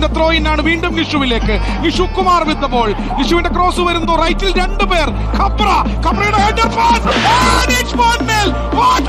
അനീഷിന്റെ throw in ആണ് വീണ്ടും നിഷുവിലേക്ക് നിഷു കുമാർ വിത്ത് ബോൾ. നിഷുവിന്റെ ക്രോസ് വരുന്നു. റൈറ്റിൽ രണ്ട് പേർ. ഖപ്ര ഖപ്രയുടെ ഹെഡർ പാസ് വാട്ട്!